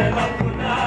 Ela por nada.